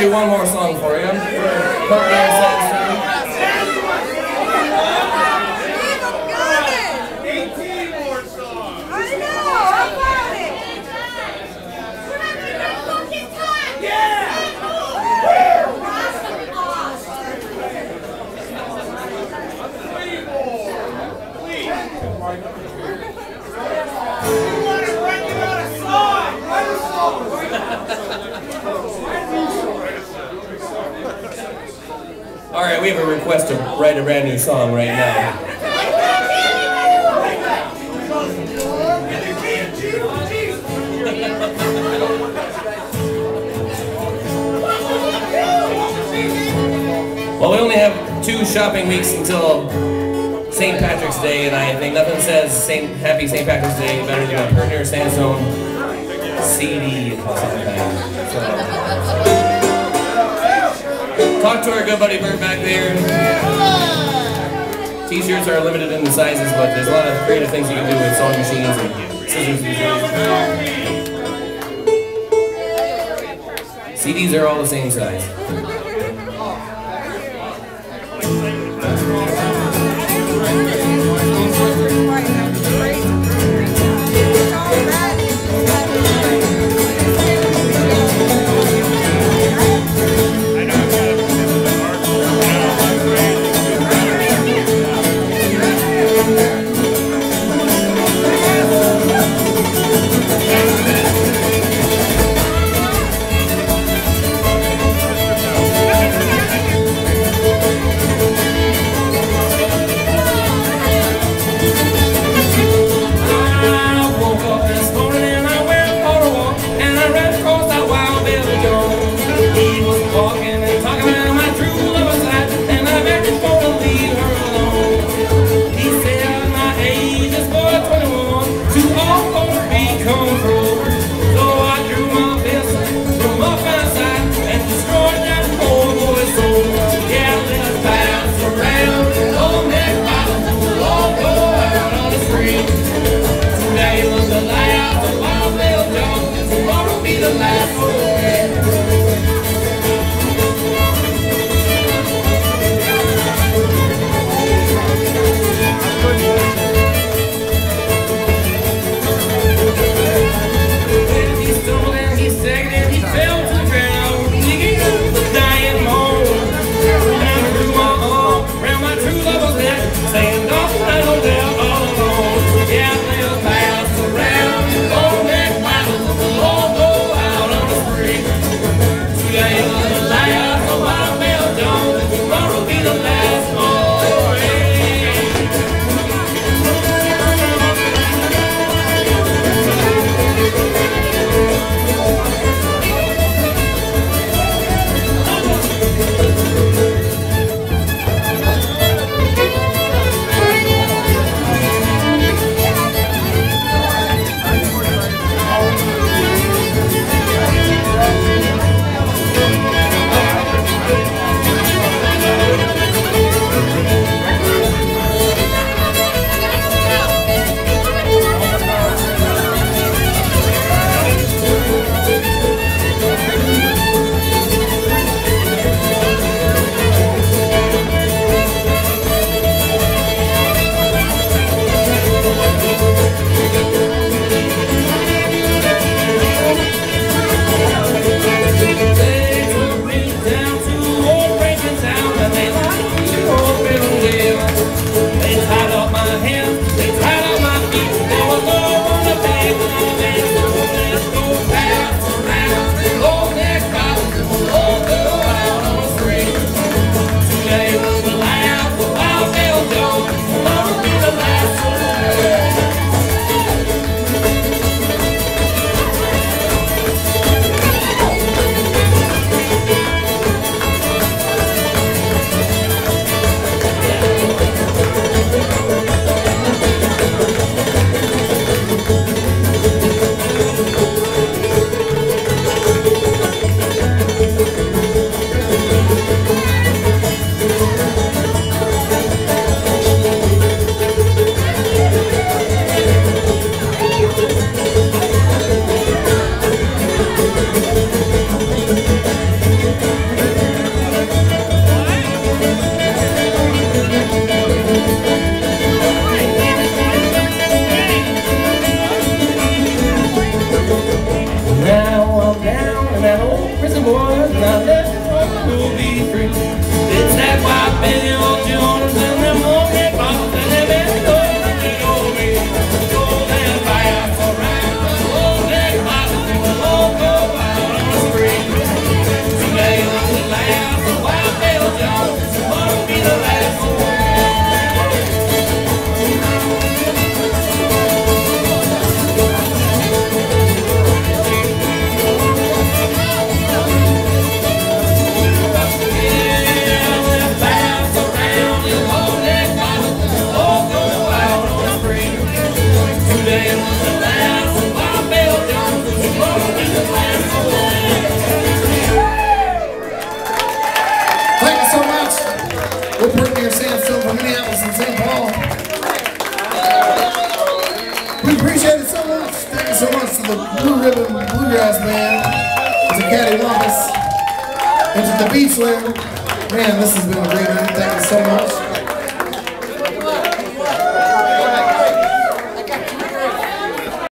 do one more song for you. Uh, All right, we have a request to write a brand new song right now. Well, we only have two shopping weeks until St. Patrick's Day, and I think nothing says Saint Happy St. Patrick's Day better than a Pert Near Sandstone CD So, talk to our good buddy Bert back there. T-shirts are limited in the sizes, but there's a lot of creative things you can do with sewing machines and scissors. CDs are all the same size. The last for Thank you so much. We're Pert Near Sandstone from Minneapolis and St. Paul. We appreciate it so much. Thank you so much to the Blue Ribbon Bluegrass Band, to Katty Whomp Us, and to the Beachland. Man, this has been a great night. Thank you so much.